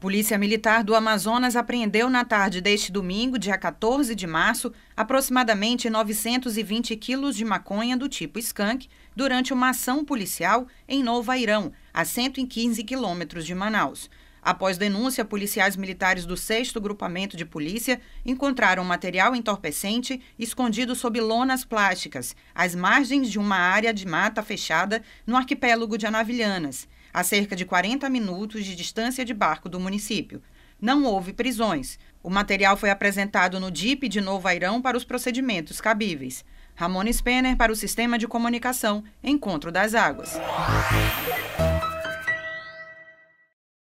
Polícia Militar do Amazonas apreendeu na tarde deste domingo, dia 14 de março, aproximadamente 920 quilos de maconha do tipo skunk durante uma ação policial em Novo Airão, a 115 quilômetros de Manaus. Após denúncia, policiais militares do 6 Grupamento de Polícia encontraram material entorpecente escondido sob lonas plásticas, às margens de uma área de mata fechada no arquipélago de Anavilhanas, a cerca de 40 minutos de distância de barco do município. Não houve prisões. O material foi apresentado no DIP de Novo Airão para os procedimentos cabíveis. Ramon Spenner para o Sistema de Comunicação Encontro das Águas.